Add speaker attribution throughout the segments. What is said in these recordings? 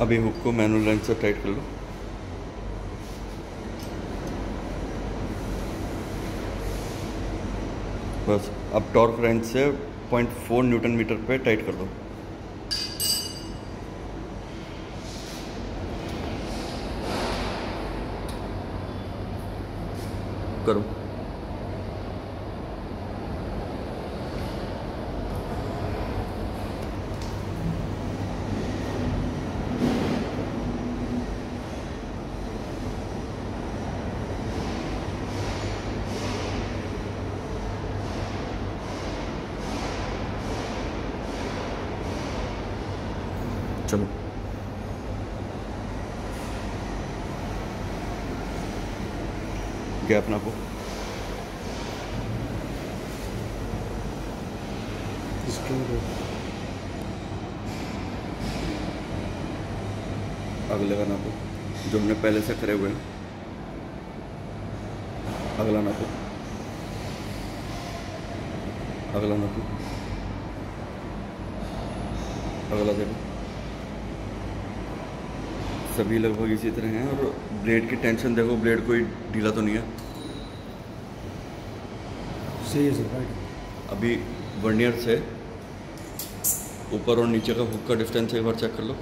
Speaker 1: अभी हुक को manual wrench से टाइट कर लो। बस, अब टॉर्क रेंच से 0.4 न्यूटन मीटर पे टाइट कर दो। करो। चलो। गैप
Speaker 2: इसके अंदर
Speaker 1: अगले का नापो जो हमने पहले से करे हुए हैं। अगला नापो अगला नापो अगला देखो। सभी लगभग इसी तरह हैं और ब्लेड की टेंशन देखो ब्लेड कोई ढीला तो नहीं है।
Speaker 2: सही है सर
Speaker 1: अभी वर्नियर से ऊपर और नीचे का हुक का डिस्टेंस एक बार चेक कर लो।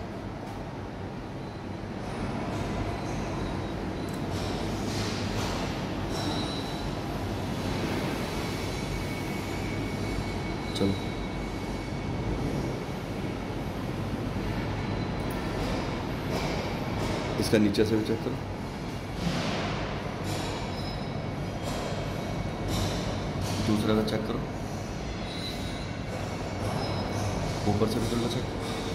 Speaker 1: चलो। इसका नीचे से भी चेक करो? दूसरा का चेक करो। ऊपर से भी कर लो चेक